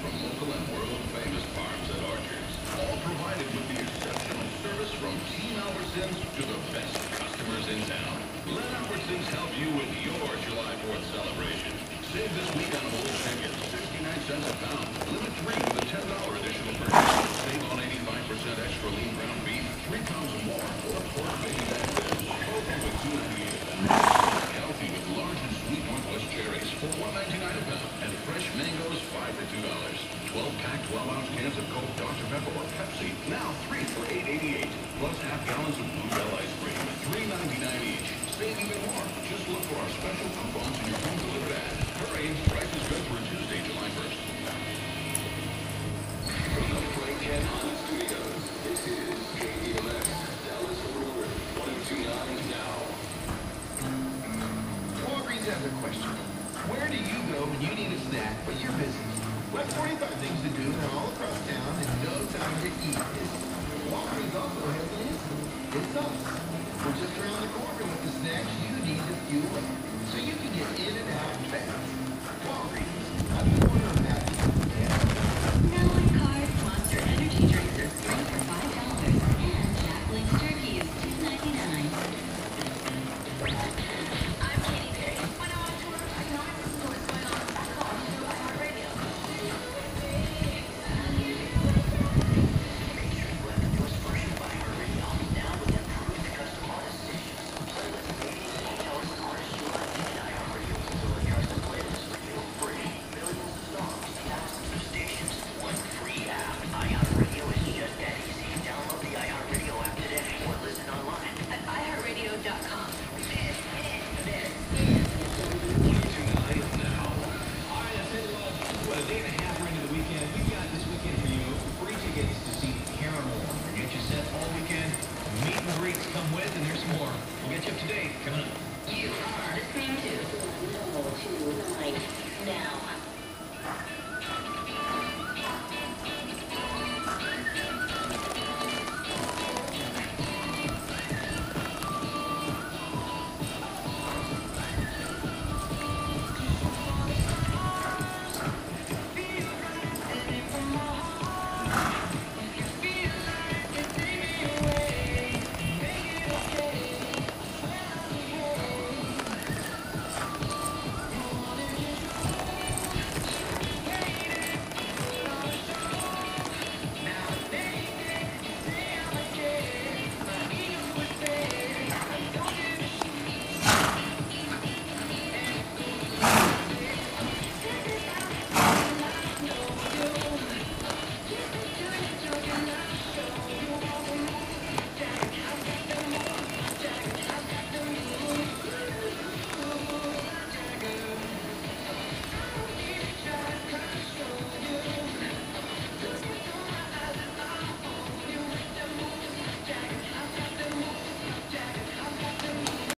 from local and world-famous farms at Archer's. All provided with the exceptional service from Team Albertsons to the best customers in town. Let Albertsons help you with your July 4th celebration. Save this week on whole chicken, 69 cents a pound. Limit three with a $10 additional purchase. Pepsi, now three for 888. Plus half gallons of Blue ice cream, 399 each. Save even more. Just look for our special coupons in your home delivered ad. Hurry, price is good through Tuesday, July 1st. From the Frank Kent Honda Studios, this is KDMX, Dallas Fort Worth, 102.9 now. Walgreens has a question. Where do you go when you need a snack but you're busy? Like 45 things to do and all across town and no time to eat. There's more. We'll get you up to date coming up. You are listening to 102.9 now